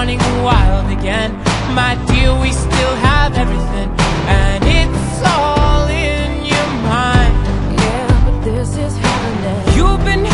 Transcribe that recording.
running wild again. My dear, we still have everything And it's all in your mind. Yeah, but this is happening. You've been